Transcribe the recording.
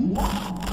Wow.